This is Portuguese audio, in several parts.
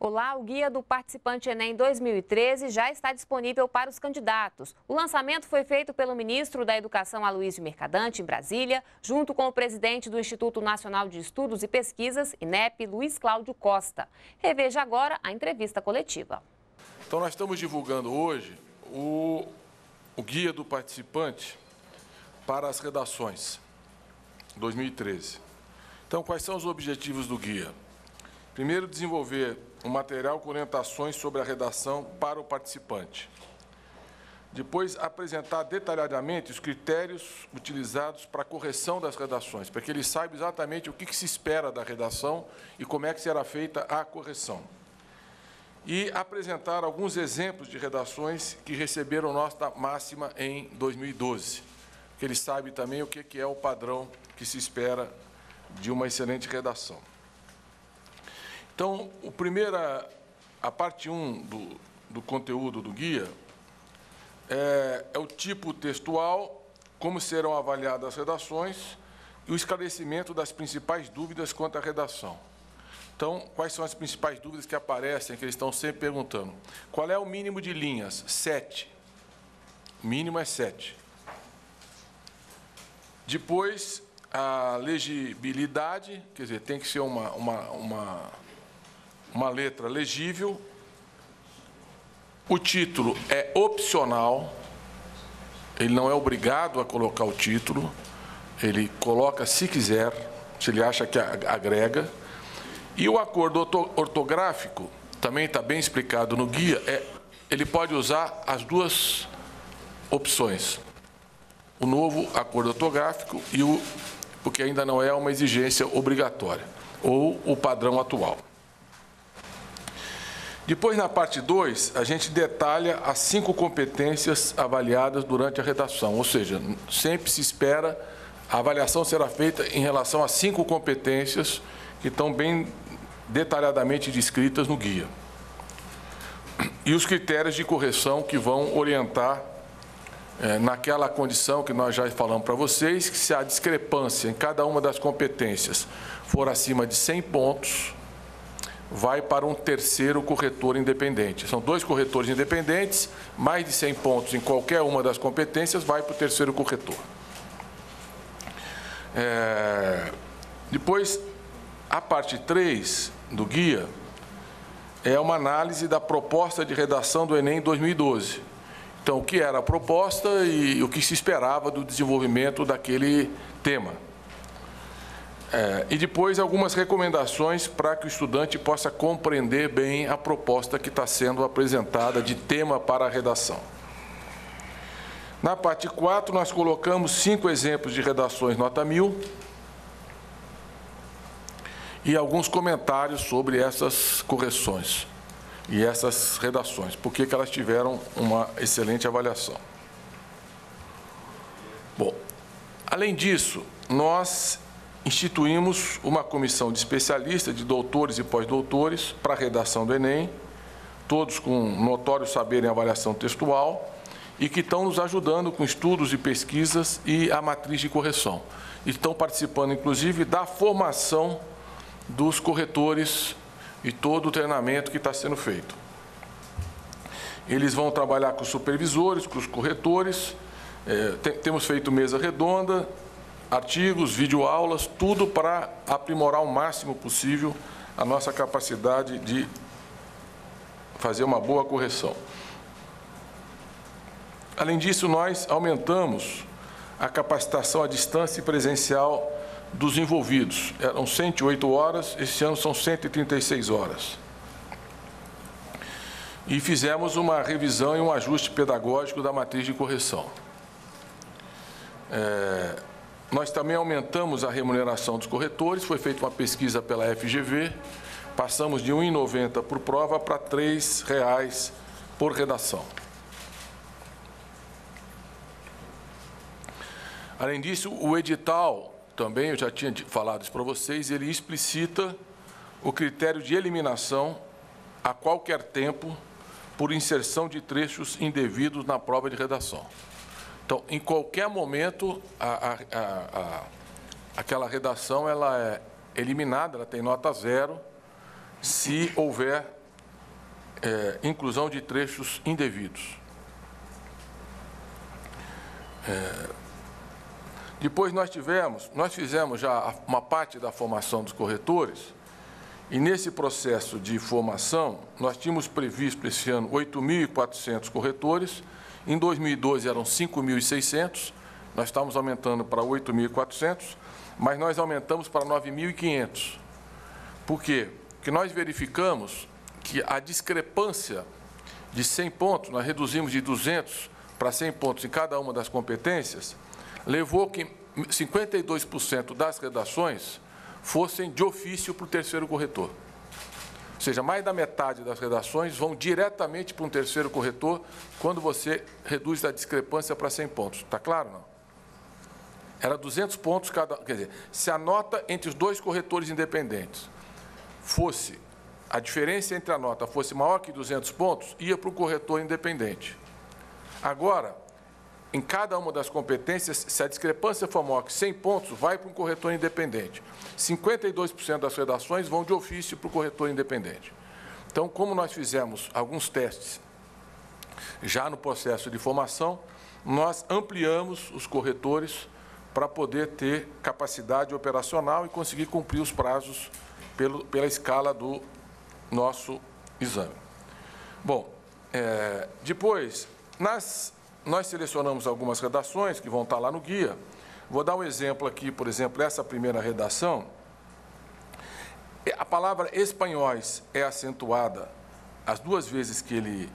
Olá, o guia do participante Enem 2013 já está disponível para os candidatos. O lançamento foi feito pelo ministro da Educação, Aloysio Mercadante, em Brasília, junto com o presidente do Instituto Nacional de Estudos e Pesquisas, INEP, Luiz Cláudio Costa. Reveja agora a entrevista coletiva. Então, nós estamos divulgando hoje o, o guia do participante para as redações 2013. Então, quais são os objetivos do guia? Primeiro, desenvolver um material com orientações sobre a redação para o participante. Depois, apresentar detalhadamente os critérios utilizados para a correção das redações, para que ele saiba exatamente o que, se espera da redação e como é que será feita a correção. E apresentar alguns exemplos de redações que receberam nota máxima em 2012, que ele sabe também o que é o padrão que se espera de uma excelente redação. Então, o primeira, a parte 1 um do, do conteúdo do guia é, é o tipo textual, como serão avaliadas as redações e o esclarecimento das principais dúvidas quanto à redação. Então, quais são as principais dúvidas que aparecem, que eles estão sempre perguntando? Qual é o mínimo de linhas? Sete. O mínimo é sete. Depois, a legibilidade, quer dizer, tem que ser uma, uma, uma uma letra legível. O título é opcional, ele não é obrigado a colocar o título, ele coloca se quiser, se ele acha que agrega. E o acordo ortográfico, também está bem explicado no guia, é, ele pode usar as duas opções. O novo acordo ortográfico e o, porque ainda não é uma exigência obrigatória, ou o padrão atual. Depois, na parte 2, a gente detalha as cinco competências avaliadas durante a redação, ou seja, sempre se espera, a avaliação será feita em relação a cinco competências que estão bem detalhadamente descritas no guia. E os critérios de correção que vão orientar é, naquela condição que nós já falamos para vocês, que se a discrepância em cada uma das competências for acima de 100 pontos, vai para um terceiro corretor independente. São dois corretores independentes, mais de 100 pontos em qualquer uma das competências, vai para o terceiro corretor. É... Depois, a parte 3 do guia é uma análise da proposta de redação do Enem 2012. Então, o que era a proposta e o que se esperava do desenvolvimento daquele tema. É, e depois algumas recomendações para que o estudante possa compreender bem a proposta que está sendo apresentada de tema para a redação. Na parte 4, nós colocamos cinco exemplos de redações nota 1000 e alguns comentários sobre essas correções e essas redações, porque que elas tiveram uma excelente avaliação. Bom, além disso, nós instituímos uma comissão de especialistas, de doutores e pós-doutores, para a redação do Enem, todos com notório saber em avaliação textual, e que estão nos ajudando com estudos e pesquisas e a matriz de correção. Estão participando, inclusive, da formação dos corretores e todo o treinamento que está sendo feito. Eles vão trabalhar com os supervisores, com os corretores, é, temos feito mesa redonda, artigos, videoaulas, tudo para aprimorar o máximo possível a nossa capacidade de fazer uma boa correção. Além disso, nós aumentamos a capacitação à distância e presencial dos envolvidos. Eram 108 horas, esse ano são 136 horas. E fizemos uma revisão e um ajuste pedagógico da matriz de correção. É, nós também aumentamos a remuneração dos corretores, foi feita uma pesquisa pela FGV, passamos de R$ 1,90 por prova para R$ 3,00 por redação. Além disso, o edital, também eu já tinha falado isso para vocês, ele explicita o critério de eliminação a qualquer tempo por inserção de trechos indevidos na prova de redação. Então, em qualquer momento, a, a, a, aquela redação ela é eliminada, ela tem nota zero, se houver é, inclusão de trechos indevidos. É, depois nós tivemos, nós fizemos já uma parte da formação dos corretores, e nesse processo de formação, nós tínhamos previsto esse ano 8.400 corretores, em 2012 eram 5.600, nós estamos aumentando para 8.400, mas nós aumentamos para 9.500. Por quê? Porque nós verificamos que a discrepância de 100 pontos, nós reduzimos de 200 para 100 pontos em cada uma das competências, levou que 52% das redações fossem de ofício para o terceiro corretor. Ou seja, mais da metade das redações vão diretamente para um terceiro corretor quando você reduz a discrepância para 100 pontos. Está claro, não? Era 200 pontos cada... Quer dizer, se a nota entre os dois corretores independentes fosse... A diferença entre a nota fosse maior que 200 pontos, ia para o corretor independente. Agora, em cada uma das competências, se a discrepância for maior que 100 pontos, vai para um corretor independente. 52% das redações vão de ofício para o corretor independente. Então, como nós fizemos alguns testes já no processo de formação, nós ampliamos os corretores para poder ter capacidade operacional e conseguir cumprir os prazos pelo, pela escala do nosso exame. Bom, é, depois, nas, nós selecionamos algumas redações que vão estar lá no guia. Vou dar um exemplo aqui, por exemplo, essa primeira redação. A palavra espanhóis é acentuada as duas vezes que ele,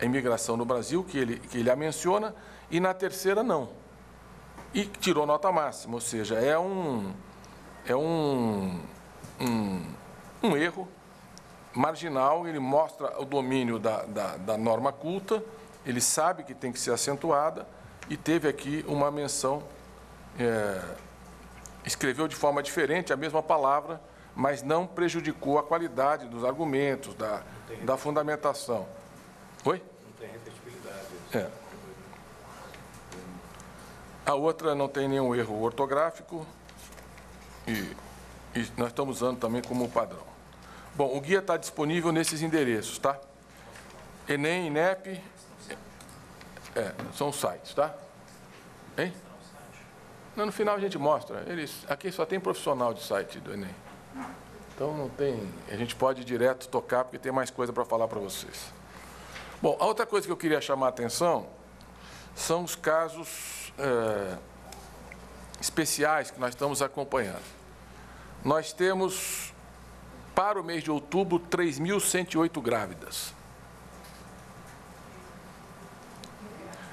a imigração no Brasil, que ele, que ele a menciona, e na terceira não. E tirou nota máxima, ou seja, é um, é um, um, um erro marginal, ele mostra o domínio da, da, da norma culta, ele sabe que tem que ser acentuada e teve aqui uma menção, é, escreveu de forma diferente a mesma palavra, mas não prejudicou a qualidade dos argumentos, da, da fundamentação. Oi? Não tem repetibilidade. É. A outra não tem nenhum erro ortográfico e, e nós estamos usando também como padrão. Bom, o guia está disponível nesses endereços, tá? Enem, INEP, é, são os sites, tá? Hein? Não, no final a gente mostra. Eles, aqui só tem profissional de site do Enem. Então não tem. A gente pode ir direto tocar porque tem mais coisa para falar para vocês. Bom, a outra coisa que eu queria chamar a atenção são os casos é, especiais que nós estamos acompanhando. Nós temos, para o mês de outubro, 3.108 grávidas.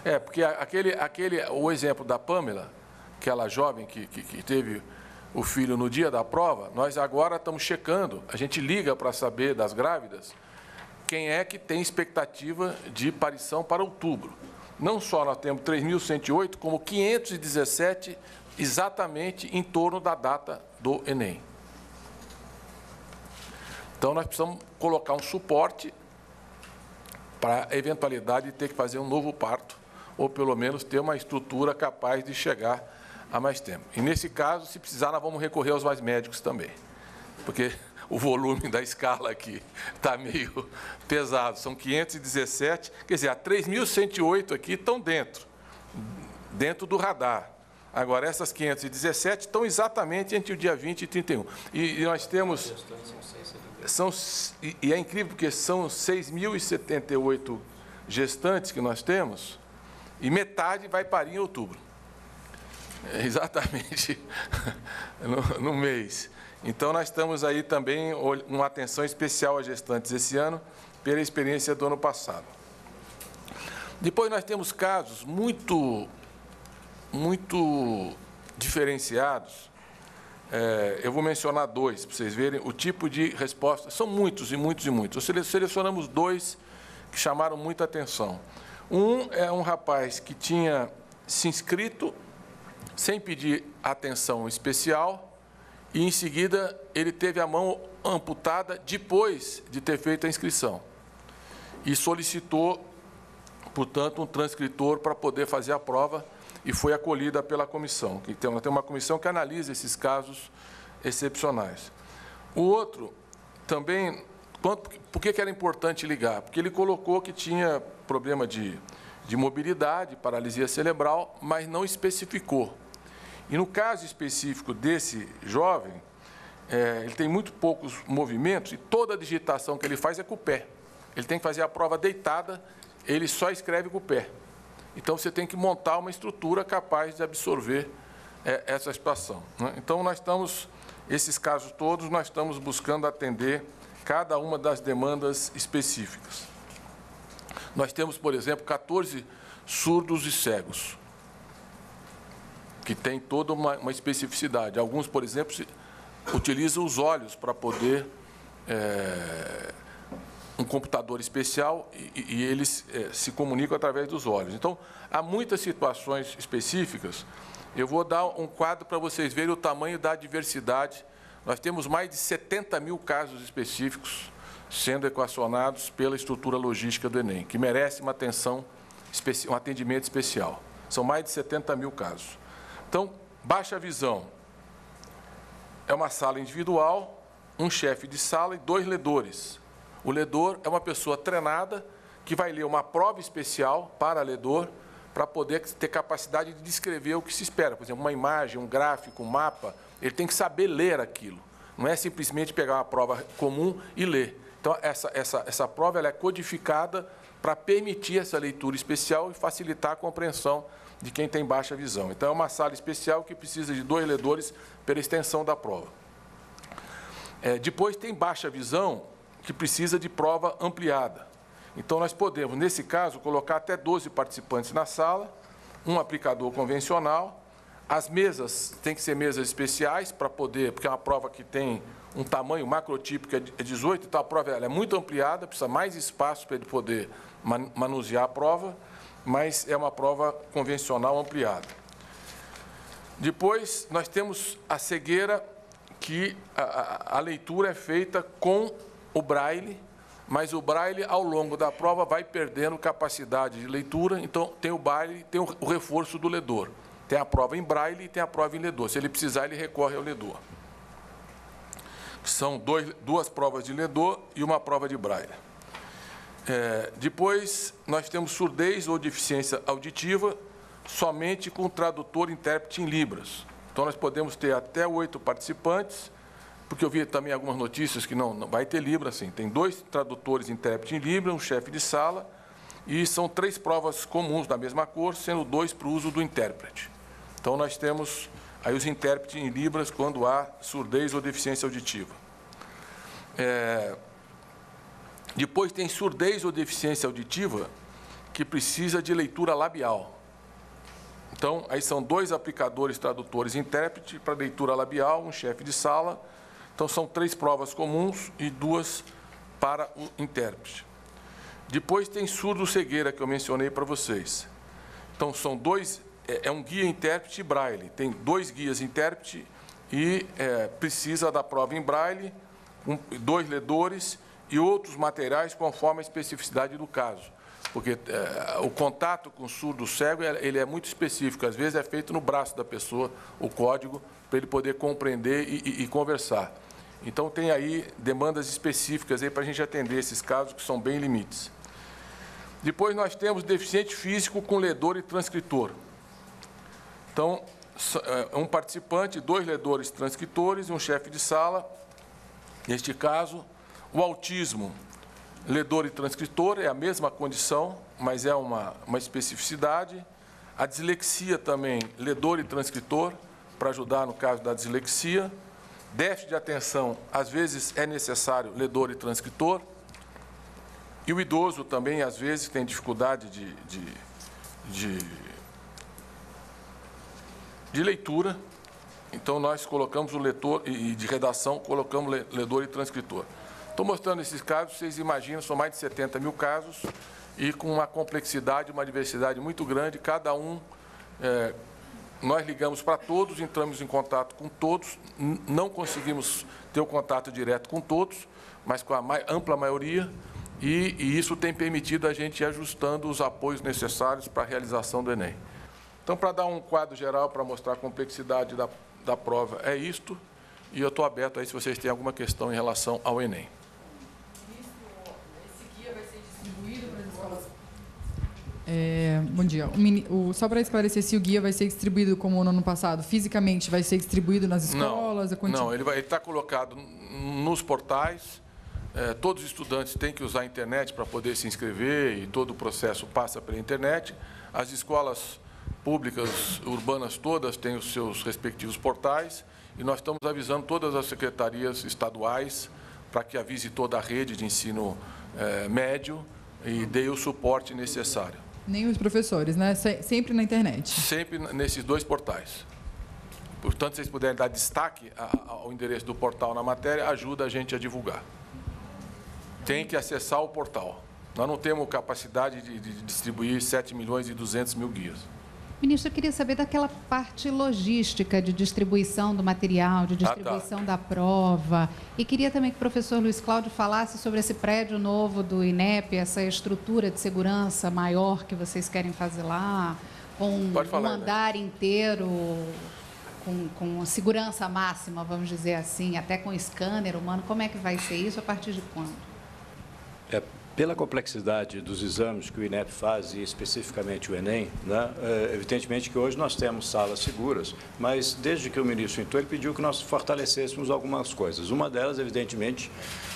É, porque aquele, aquele, o exemplo da Pamela, aquela jovem que, que, que teve o filho no dia da prova, nós agora estamos checando, a gente liga para saber das grávidas, quem é que tem expectativa de parição para outubro. Não só nós temos 3.108, como 517 exatamente em torno da data do Enem. Então nós precisamos colocar um suporte para a eventualidade de ter que fazer um novo parto ou pelo menos ter uma estrutura capaz de chegar a mais tempo. E nesse caso, se precisar, nós vamos recorrer aos mais médicos também, porque o volume da escala aqui está meio pesado, são 517, quer dizer, a 3.108 aqui estão dentro, dentro do radar. Agora, essas 517 estão exatamente entre o dia 20 e 31. E, e nós temos. São, e é incrível porque são 6.078 gestantes que nós temos, e metade vai parir em outubro. É exatamente no, no, mês. Então, nós estamos aí também uma atenção especial às gestantes esse ano, pela experiência do ano passado. Depois, nós temos casos muito, muito diferenciados. É, eu vou mencionar dois, para vocês verem o tipo de resposta. São muitos e muitos e muitos. Selecionamos dois que chamaram muita atenção. Um é um rapaz que tinha se inscrito sem pedir atenção especial e, em seguida, ele teve a mão amputada depois de ter feito a inscrição e solicitou, portanto, um transcritor para poder fazer a prova e foi acolhida pela comissão. Então, tem uma comissão que analisa esses casos excepcionais. O outro também quanto, por que, que era importante ligar? Porque ele colocou que tinha problema de, de mobilidade, paralisia cerebral, mas não especificou. E no caso específico desse jovem, é, ele tem muito poucos movimentos e toda a digitação que ele faz é com o pé. Ele tem que fazer a prova deitada, ele só escreve com o pé. Então você tem que montar uma estrutura capaz de absorver é, essa situação. Né? Então nós estamos, esses casos todos, nós estamos buscando atender cada uma das demandas específicas. Nós temos, por exemplo, 14 surdos e cegos, que tem toda uma, uma especificidade. Alguns, por exemplo, utilizam os olhos para poder é, um computador especial e, e eles é, se comunicam através dos olhos. Então, há muitas situações específicas. Eu vou dar um quadro para vocês verem o tamanho da diversidade. Nós temos mais de 70 mil casos específicos sendo equacionados pela estrutura logística do Enem, que merece uma atenção, um atendimento especial. São mais de 70 mil casos. Então, baixa visão. É uma sala individual, um chefe de sala e dois ledores. O ledor é uma pessoa treinada que vai ler uma prova especial para ledor para poder ter capacidade de descrever o que se espera. Por exemplo, uma imagem, um gráfico, um mapa, ele tem que saber ler aquilo. Não é simplesmente pegar uma prova comum e ler. Então, essa, essa, essa prova ela é codificada para permitir essa leitura especial e facilitar a compreensão de quem tem baixa visão. Então, é uma sala especial que precisa de dois ledores pela extensão da prova. É, depois, tem baixa visão, que precisa de prova ampliada. Então, nós podemos, nesse caso, colocar até 12 participantes na sala, um aplicador convencional. As mesas têm que ser mesas especiais para poder, porque é uma prova que tem um tamanho macrotípico é 18, é então a prova é muito ampliada, precisa mais espaço para ele poder manusear a prova, mas é uma prova convencional ampliada. Depois, nós temos a cegueira, que a, a, a leitura é feita com o braille, mas o braille, ao longo da prova, vai perdendo capacidade de leitura, então tem o braille, tem o, reforço do ledor. Tem a prova em braille e tem a prova em ledor. Se ele precisar, ele recorre ao ledor. São dois, duas provas de ledor e uma prova de braille. É, depois, nós temos surdez ou deficiência auditiva somente com tradutor e intérprete em Libras. Então, nós podemos ter até oito participantes porque eu vi também algumas notícias que não, não vai ter Libra, assim. Tem dois tradutores intérprete em Libra, um chefe de sala, e são três provas comuns da mesma cor, sendo dois para o uso do intérprete. Então, nós temos aí os intérpretes em Libras quando há surdez ou deficiência auditiva. É... Depois tem surdez ou deficiência auditiva que precisa de leitura labial. Então, aí são dois aplicadores tradutores intérprete para leitura labial, um chefe de sala então, são três provas comuns e duas para o intérprete. Depois tem surdo-cegueira, que eu mencionei para vocês. Então, são dois, é, é um guia intérprete braille. Tem dois guias intérprete e é, precisa da prova em braille, um, dois ledores e outros materiais conforme a especificidade do caso. Porque é, o contato com o surdo cego ele é muito específico, às vezes é feito no braço da pessoa, o código, para ele poder compreender e, e, e conversar. Então, tem aí demandas específicas aí para a gente atender esses casos que são bem limites. Depois, nós temos deficiente físico com ledor e transcritor. Então, é, um participante, dois ledores transcritores e um chefe de sala. Neste caso, o autismo, ledor e transcritor, é a mesma condição, mas é uma, uma especificidade. A dislexia também, ledor e transcritor, para ajudar no caso da dislexia. Déficit de atenção, às vezes é necessário ledor e transcritor. E o idoso também, às vezes, tem dificuldade de, de, de, de leitura. Então, nós colocamos o leitor, e de redação, colocamos ledor e transcritor. Estou mostrando esses casos, vocês imaginam, são mais de 70 mil casos, e com uma complexidade, uma diversidade muito grande, cada um é, nós ligamos para todos, entramos em contato com todos, não conseguimos ter o contato direto com todos, mas com a ampla maioria, e, e isso tem permitido a gente ir ajustando os apoios necessários para a realização do Enem. Então, para dar um quadro geral, para mostrar a complexidade da, da prova, é isto. E eu estou aberto aí se vocês têm alguma questão em relação ao Enem. É, bom dia. O, o, só para esclarecer, se o guia vai ser distribuído como no ano passado, fisicamente vai ser distribuído nas escolas? Não, não ele está colocado nos portais. É, todos os estudantes têm que usar a internet para poder se inscrever e todo o processo passa pela internet. As escolas públicas urbanas todas têm os seus respectivos portais e nós estamos avisando todas as secretarias estaduais para que avise toda a rede de ensino é, médio e dê o suporte necessário. Nem os professores, né? Sempre na internet. Sempre nesses dois portais. Portanto, se vocês puderem dar destaque ao endereço do portal na matéria, ajuda a gente a divulgar. Tem que acessar o portal. Nós não temos capacidade de, de distribuir 7 milhões e 200 mil guias. Ministro, eu queria saber daquela parte logística de distribuição do material, de distribuição ah, tá. da prova. E queria também que o professor Luiz Cláudio falasse sobre esse prédio novo do INEP, essa estrutura de segurança maior que vocês querem fazer lá, com falar, um andar né? inteiro, com, com segurança máxima, vamos dizer assim, até com scanner humano. Como é que vai ser isso? A partir de quando? É, pela complexidade dos exames que o INEP faz, e especificamente o Enem, né, é, evidentemente que hoje nós temos salas seguras, mas desde que o ministro entrou, ele pediu que nós fortalecêssemos algumas coisas. Uma delas, evidentemente,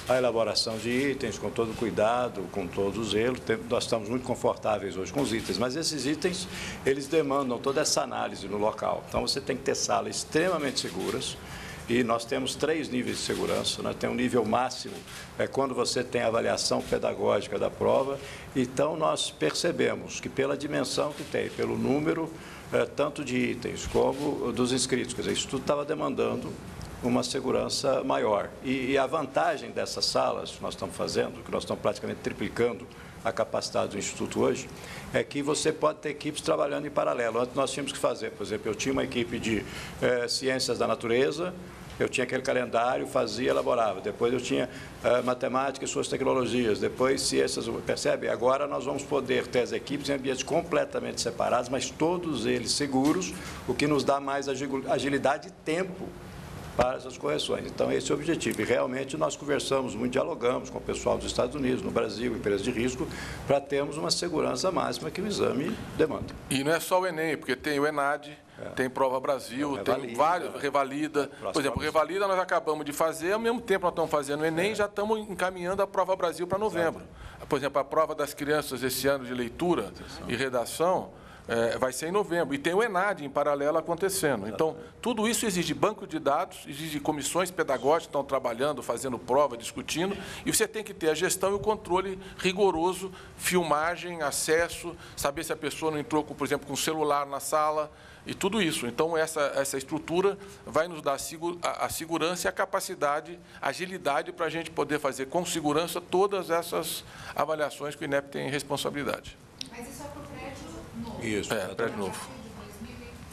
a elaboração de itens com todo cuidado, com todo zelo. Nós estamos muito confortáveis hoje com os itens, mas esses itens, eles demandam toda essa análise no local. Então, você tem que ter salas extremamente seguras, e nós temos três níveis de segurança. Né? Tem um nível máximo, é quando você tem avaliação pedagógica da prova. Então, nós percebemos que pela dimensão que tem, pelo número é, tanto de itens como dos inscritos, quer dizer, isso tudo estava demandando uma segurança maior. E, e, a vantagem dessas salas que nós estamos fazendo, que nós estamos praticamente triplicando a capacidade do Instituto hoje, é que você pode ter equipes trabalhando em paralelo. Antes nós tínhamos que fazer, por exemplo, eu tinha uma equipe de é, ciências da natureza, eu tinha aquele calendário, fazia, elaborava. Depois eu tinha uh, matemática e suas tecnologias. Depois ciências, percebe? Agora nós vamos poder ter as equipes em ambientes completamente separados, mas todos eles seguros, o que nos dá mais agilidade e tempo para essas correções. Então, esse é o objetivo. E realmente nós conversamos muito, dialogamos com o pessoal dos Estados Unidos, no Brasil, empresas de risco, para termos uma segurança máxima que o exame demanda. E não é só o Enem, porque tem o ENAD, é. Tem Prova Brasil, é, tem vários, Revalida. Por exemplo, Revalida nós acabamos de fazer, ao mesmo tempo nós estamos fazendo o Enem, é. já estamos encaminhando a Prova Brasil para novembro. Exato. Por exemplo, a prova das crianças esse ano de leitura e redação, é, vai ser em novembro. E tem o ENAD em paralelo acontecendo. Então, tudo isso exige banco de dados, exige comissões pedagógicas que estão trabalhando, fazendo prova, discutindo, e você tem que ter a gestão e o controle rigoroso, filmagem, acesso, saber se a pessoa não entrou, por exemplo, com o celular na sala, e tudo isso. Então, essa, essa estrutura vai nos dar a, a segurança e a capacidade, a agilidade para a gente poder fazer com segurança todas essas avaliações que o INEP tem responsabilidade. Mas isso é para o prédio novo? Isso, é, prédio novo.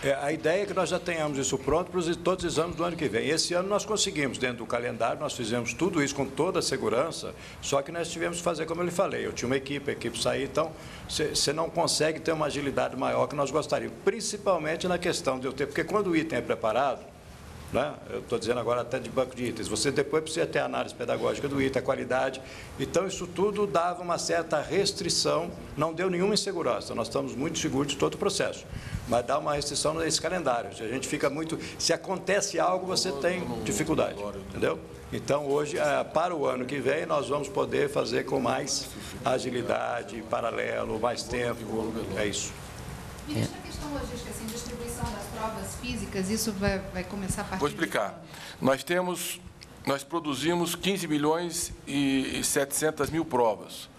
É, a ideia é que nós já tenhamos isso pronto para os, todos os exames do ano que vem. Esse ano nós conseguimos, dentro do calendário, nós fizemos tudo isso com toda a segurança, só que nós tivemos que fazer como eu lhe falei. Eu tinha uma equipe, a equipe saiu, então você não consegue ter uma agilidade maior que nós gostaríamos, principalmente na questão de eu ter, porque quando o item é preparado, né? Eu estou dizendo agora até de banco de itens. Você depois precisa ter análise pedagógica do item, a qualidade. Então, isso tudo dava uma certa restrição, não deu nenhuma insegurança. Nós estamos muito seguros de todo o processo. Mas dá uma restrição nesse calendário. Se a gente fica muito. Se acontece algo, você tem dificuldade. Entendeu? Então, hoje, é, para o ano que vem, nós vamos poder fazer com mais agilidade, paralelo, mais tempo. É isso. Questão logística, assim, distribuição das provas físicas, isso vai, vai começar a partir Vou explicar. Nós temos, nós produzimos 15 milhões e 700 mil provas.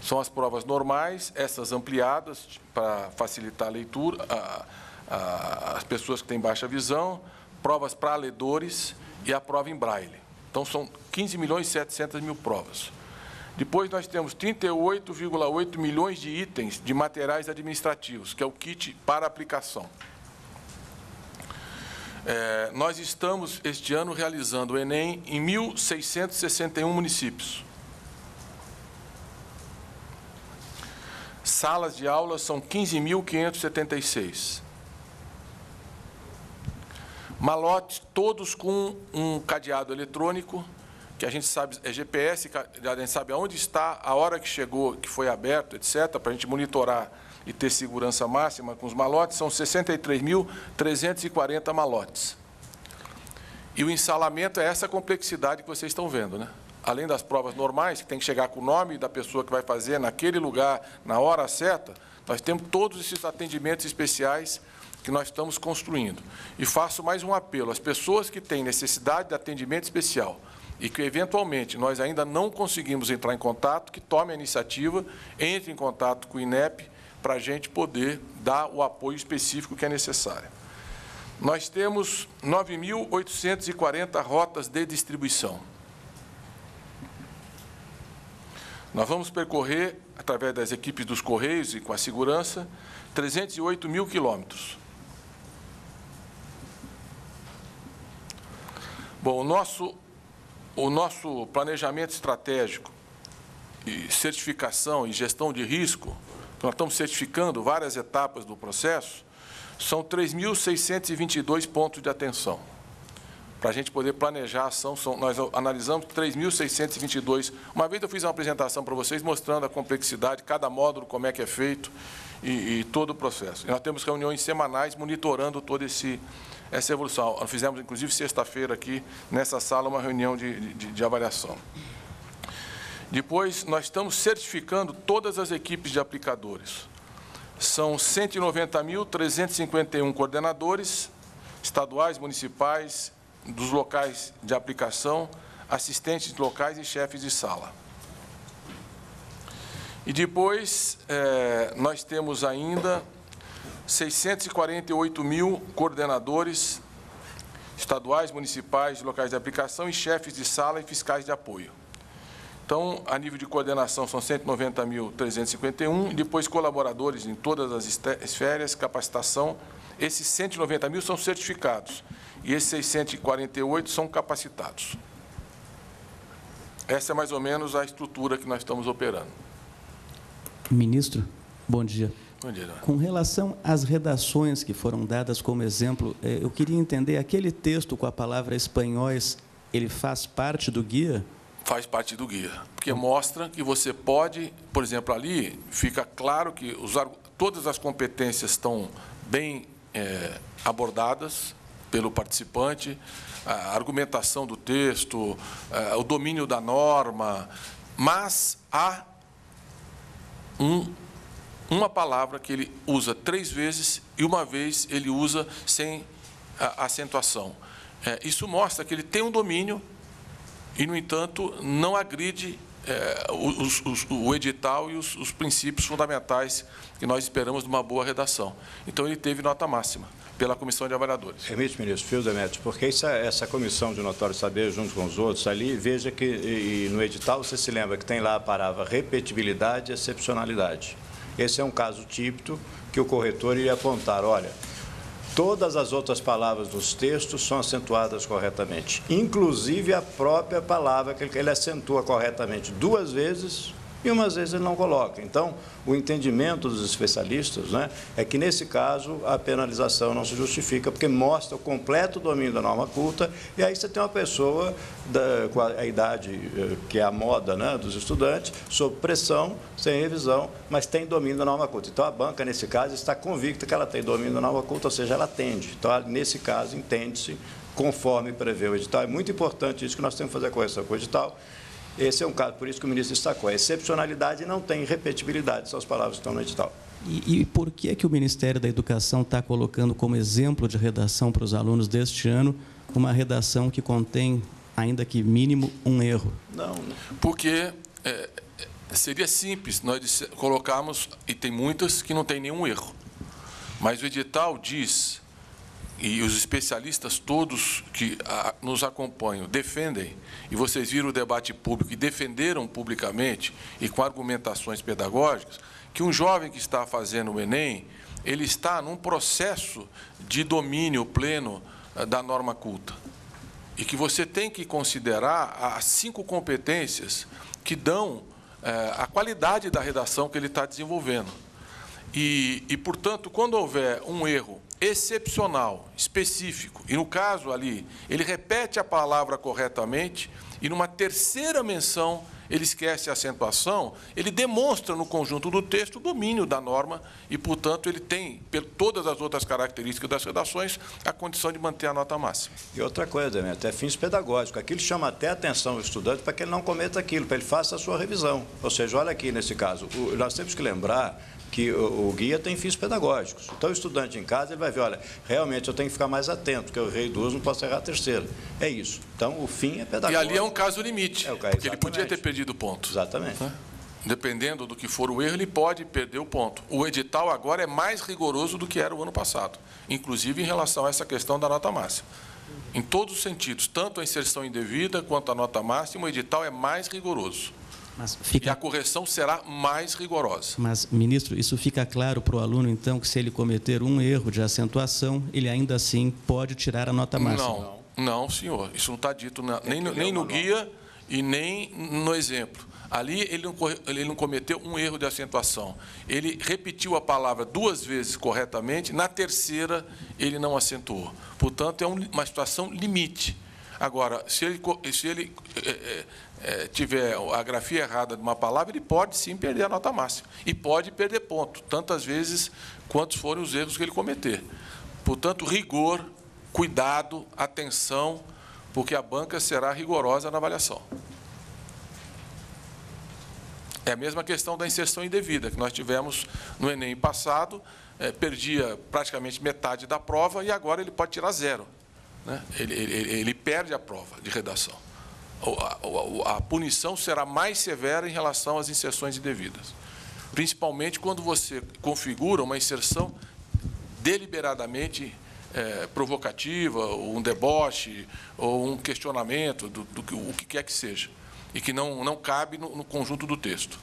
São as provas normais, essas ampliadas para facilitar a leitura, a, a, as pessoas que têm baixa visão, provas para ledores e a prova em braille. Então, são 15 milhões e 700 mil provas. Depois nós temos 38,8 milhões de itens de materiais administrativos, que é o kit para aplicação. É, nós estamos, este ano, realizando o Enem em 1.661 municípios. Salas de aula são 15.576. Malotes, todos com um cadeado eletrônico que a gente sabe, é GPS, a gente sabe aonde está, a hora que chegou, que foi aberto, etc., para a gente monitorar e ter segurança máxima com os malotes, são 63.340 malotes. E o ensalamento é essa complexidade que vocês estão vendo, né? Além das provas normais, que tem que chegar com o nome da pessoa que vai fazer naquele lugar, na hora certa, nós temos todos esses atendimentos especiais que nós estamos construindo. E faço mais um apelo às pessoas que têm necessidade de atendimento especial e que eventualmente nós ainda não conseguimos entrar em contato, que tome a iniciativa, entre em contato com o INEP para a gente poder dar o apoio específico que é necessário. Nós temos 9.840 rotas de distribuição. Nós vamos percorrer, através das equipes dos Correios e com a segurança, 308 mil quilômetros. Bom, o nosso, o nosso planejamento estratégico e certificação e gestão de risco, nós estamos certificando várias etapas do processo, são 3.622 pontos de atenção. Para a gente poder planejar a ação, são, nós analisamos 3.622. Uma vez eu fiz uma apresentação para vocês mostrando a complexidade, cada módulo, como é que é feito e, e todo o processo. E nós temos reuniões semanais monitorando toda esse, essa evolução. Nós fizemos, inclusive, sexta-feira aqui, nessa sala, uma reunião de, de, de avaliação. Depois, nós estamos certificando todas as equipes de aplicadores são 190.351 coordenadores estaduais, municipais, dos locais de aplicação, assistentes locais e chefes de sala. E depois, é, nós temos ainda 648 mil coordenadores estaduais, municipais, locais de aplicação e chefes de sala e fiscais de apoio. Então, a nível de coordenação são 190.351, e depois colaboradores em todas as esferas, capacitação. Esses 190 mil são certificados e esses 648 são capacitados. Essa é mais ou menos a estrutura que nós estamos operando. Ministro, bom dia. Bom dia. Com relação às redações que foram dadas como exemplo, eh, eu queria entender, aquele texto com a palavra espanhóis, ele faz parte do guia? faz parte do guia, porque mostra que você pode, por exemplo, ali fica claro que os, todas as competências estão bem é, abordadas pelo participante, a argumentação do texto, é, o domínio da norma, mas há um, uma palavra que ele usa três vezes e uma vez ele usa sem acentuação. É, isso mostra que ele tem um domínio e, no entanto, não agride é, os, os, o edital e os, os, princípios fundamentais que nós esperamos de uma boa redação. Então, ele teve nota máxima pela comissão de avaliadores. Permite, ministro, Fio Demetrios, porque essa, essa comissão de notório saber, junto com os outros ali, veja que e, no edital você se lembra que tem lá a palavra repetibilidade e excepcionalidade. Esse é um caso típico que o corretor iria apontar, olha, Todas as outras palavras dos textos são acentuadas corretamente, inclusive a própria palavra que ele acentua corretamente duas vezes e umas vezes ele não coloca. Então, o entendimento dos especialistas né, é que, nesse caso, a penalização não se justifica, porque mostra o completo domínio da norma culta, e aí você tem uma pessoa da, com a, idade eh, que é a moda né, dos estudantes, sob pressão, sem revisão, mas tem domínio da norma culta. Então, a banca, nesse caso, está convicta que ela tem domínio da norma culta, ou seja, ela atende. Então, nesse caso, entende-se conforme prevê o edital. É muito importante isso que nós temos que fazer a correção com o edital. Esse é um caso, por isso que o ministro destacou. A excepcionalidade não tem repetibilidade, são as palavras que estão no edital. E, e por que, que o Ministério da Educação está colocando como exemplo de redação para os alunos deste ano uma redação que contém, ainda que mínimo, um erro? Não, porque é, seria simples nós colocarmos, e tem muitas que não tem nenhum erro, mas o edital diz e os especialistas todos que nos acompanham defendem, e vocês viram o debate público e defenderam publicamente e com argumentações pedagógicas, que um jovem que está fazendo o Enem, ele está num processo de domínio pleno eh, da norma culta. E que você tem que considerar as cinco competências que dão é, a qualidade da redação que ele está desenvolvendo. E, e, portanto, quando houver um erro excepcional, específico, e no caso ali, ele repete a palavra corretamente, e numa terceira menção, ele esquece a acentuação, ele demonstra no conjunto do texto o domínio da norma e, portanto, ele tem, por todas as outras características das redações, a condição de manter a nota máxima. E outra coisa, né, até fins pedagógicos, aquilo chama até a atenção do estudante para que ele não cometa aquilo, para ele faça a sua revisão. Ou seja, olha aqui nesse caso, nós temos que lembrar que o, guia tem fins pedagógicos. Então, o estudante em casa ele vai ver, olha, realmente eu tenho que ficar mais atento, porque eu duas, não posso errar a terceira. É isso. Então, o fim é pedagógico. E ali é um caso limite, é caso, porque ele podia ter perdido o ponto. Exatamente. Dependendo do que for o erro, ele pode perder o ponto. O edital agora é mais rigoroso do que era o ano passado, inclusive em relação a essa questão da nota máxima. Em todos os sentidos, tanto a inserção indevida quanto a nota máxima, o edital é mais rigoroso. Fica... E a correção será mais rigorosa. Mas, ministro, isso fica claro para o aluno, então, que se ele cometer um erro de acentuação, ele ainda assim pode tirar a nota máxima? Não, não, senhor. Isso não está dito na, nem, no, nem no guia e nem no exemplo. Ali ele não, ele não cometeu um erro de acentuação. Ele repetiu a palavra duas vezes corretamente, na terceira ele não acentuou. Portanto, é uma situação limite. Agora, se ele, se ele é, é, tiver a grafia errada de uma palavra, ele pode sim perder a nota máxima. E pode perder ponto, tantas vezes quantos forem os erros que ele cometer. Portanto, rigor, cuidado, atenção, porque a banca será rigorosa na avaliação. É a mesma questão da inserção indevida que nós tivemos no Enem passado, é, perdia praticamente metade da prova e agora ele pode tirar zero. Né? Ele, ele, ele perde a prova de redação a, a, punição será mais severa em relação às inserções indevidas. Principalmente quando você configura uma inserção deliberadamente é, provocativa, ou um deboche, ou um questionamento, do, do, do, o que quer que seja, e que não, não cabe no, no conjunto do texto.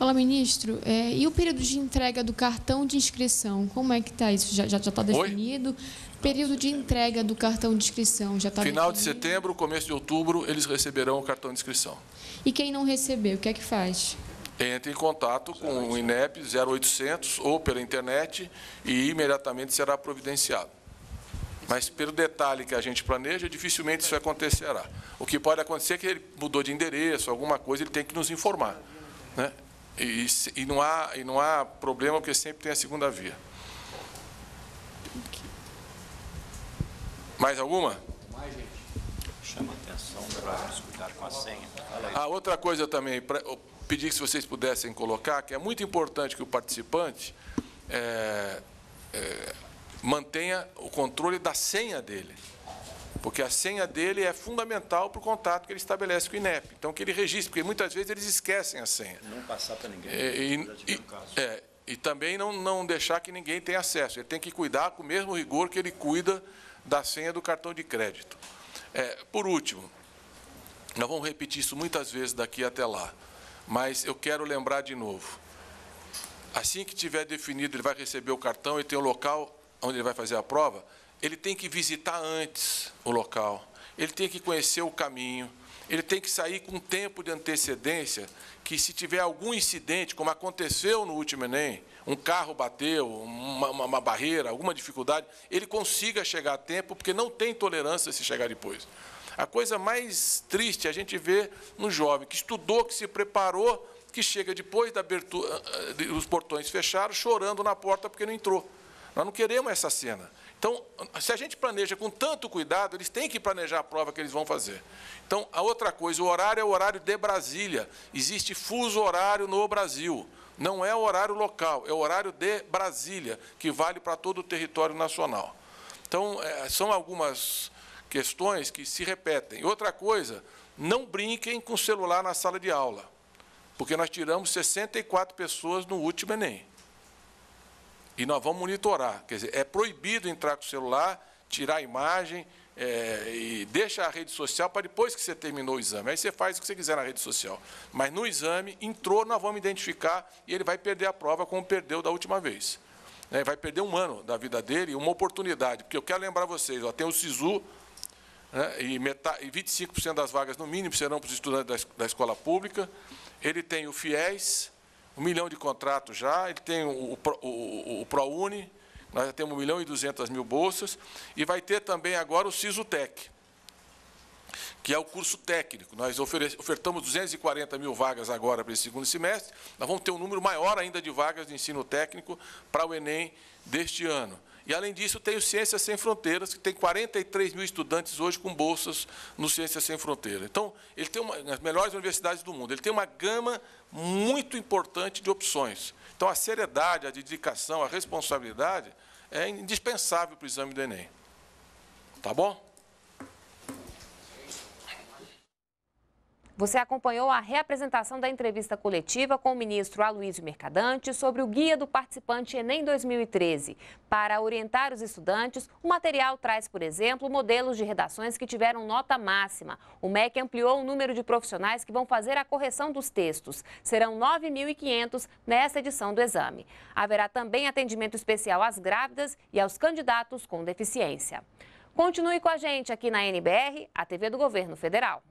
Olá, ministro. É, e o período de entrega do cartão de inscrição? Como é que está isso? Já está definido? Oi? Período de entrega do cartão de inscrição já está Final definido? de setembro, começo de outubro, eles receberão o cartão de inscrição. E quem não receber, o que é que faz? Entre em contato com o INEP 0800 ou pela internet e imediatamente será providenciado. Mas pelo detalhe que a gente planeja, dificilmente isso acontecerá. O que pode acontecer é que ele mudou de endereço, alguma coisa, ele tem que nos informar. Né? E, e, não há, e não há problema, porque sempre tem a segunda via. Mais alguma? Mais, gente. Chama atenção para cuidar com a senha. Ah, outra coisa também, pra, pedi que se vocês pudessem colocar, que é muito importante que o participante é, é, mantenha o controle da senha dele. Porque a senha dele é fundamental para o contato que ele estabelece com o INEP. Então, que ele registre, porque muitas vezes eles esquecem a senha. Não passar para ninguém. É, e, e, é, e também não, não deixar que ninguém tenha acesso. Ele tem que cuidar com o mesmo rigor que ele cuida da senha do cartão de crédito. É, por último, nós vamos repetir isso muitas vezes daqui até lá, mas eu quero lembrar de novo. Assim que tiver definido, ele vai receber o cartão e tem o local onde ele vai fazer a prova, ele tem que visitar antes o local, ele tem que conhecer o caminho, ele tem que sair com tempo de antecedência, que se tiver algum incidente, como aconteceu no último Enem, um carro bateu, uma, uma, uma, barreira, alguma dificuldade, ele consiga chegar a tempo, porque não tem tolerância se chegar depois. A coisa mais triste é a gente ver um jovem que estudou, que se preparou, que chega depois da abertura, eh, os portões fecharam, chorando na porta porque não entrou. Nós não queremos essa cena. Então, se a gente planeja com tanto cuidado, eles têm que planejar a prova que eles vão fazer. Então, a outra coisa, o horário é o horário de Brasília. Existe fuso horário no Brasil. Não é o horário local, é o horário de Brasília, que vale para todo o território nacional. Então, é, são algumas questões que se repetem. Outra coisa, não brinquem com o celular na sala de aula, porque nós tiramos 64 pessoas no último Enem. E nós vamos monitorar. Quer dizer, é proibido entrar com o celular, tirar a imagem, é, e deixa a rede social para depois que você terminou o exame. Aí você faz o que você quiser na rede social. Mas no exame, entrou, nós vamos identificar e ele vai perder a prova como perdeu da última vez. É, vai perder um ano da vida dele, uma oportunidade. Porque eu quero lembrar vocês, ó, tem o SISU, né, e, metade, e 25% das vagas, no mínimo, serão para os estudantes da, da escola pública. Ele tem o FIES, um milhão de contratos já, ele tem o, o, o, o ProUni, nós já temos 1 milhão e 200 mil bolsas, e vai ter também agora o SISUTEC, que é o curso técnico. Nós ofertamos 240 mil vagas agora para esse segundo semestre. Nós vamos ter um número maior ainda de vagas de ensino técnico para o Enem deste ano. E, além disso, tem o Ciências Sem Fronteiras, que tem 43 mil estudantes hoje com bolsas no Ciências Sem Fronteiras. Então, ele tem uma, as melhores universidades do mundo. Ele tem uma gama muito importante de opções. Então, a seriedade, a dedicação, a responsabilidade é indispensável para o exame do Enem. Tá bom? Você acompanhou a reapresentação da entrevista coletiva com o ministro Aloysio Mercadante sobre o Guia do Participante Enem 2013. Para orientar os estudantes, o material traz, por exemplo, modelos de redações que tiveram nota máxima. O MEC ampliou o número de profissionais que vão fazer a correção dos textos. Serão 9.500 nesta edição do exame. Haverá também atendimento especial às grávidas e aos candidatos com deficiência. Continue com a gente aqui na NBR, a TV do Governo Federal.